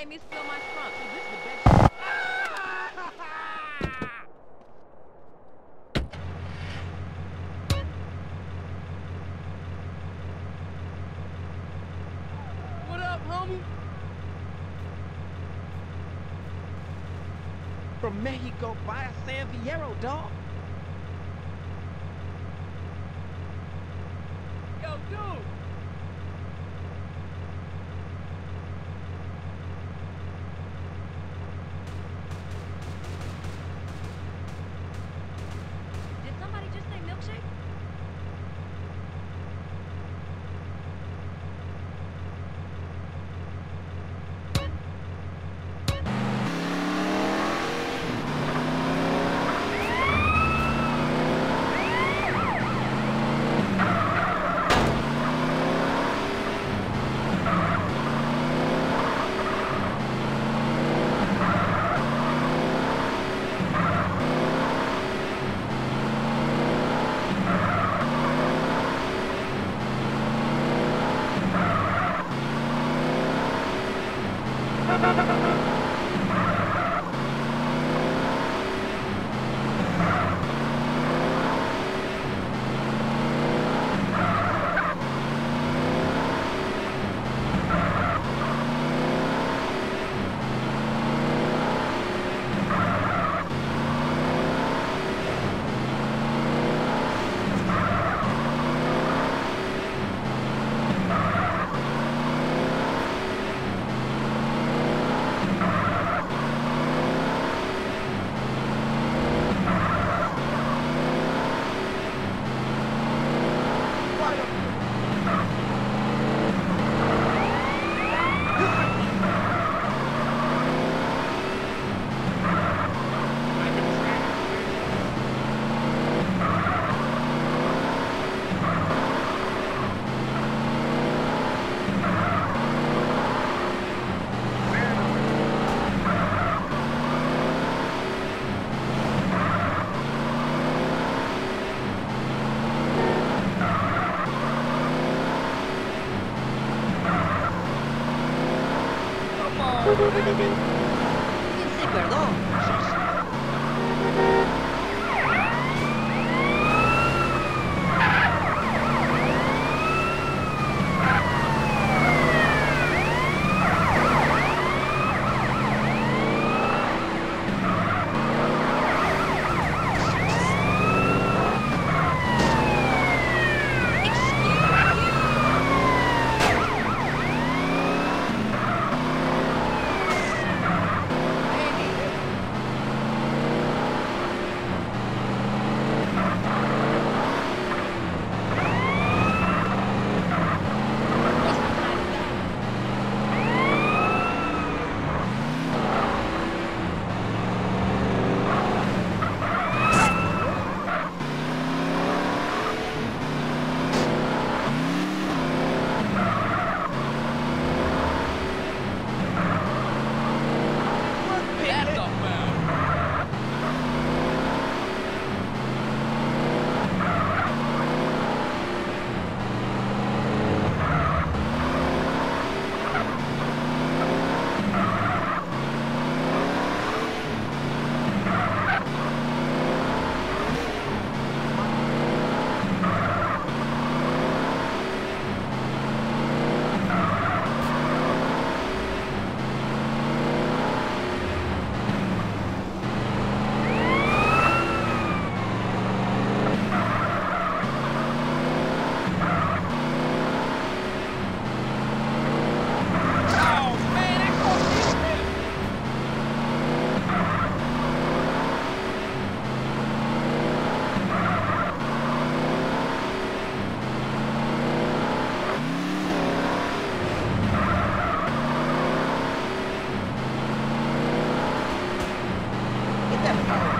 made me spill my trunk. This is the best. What up, homie? From Mexico via San Fierro, dog. Yo, dude. Perdão. Thank.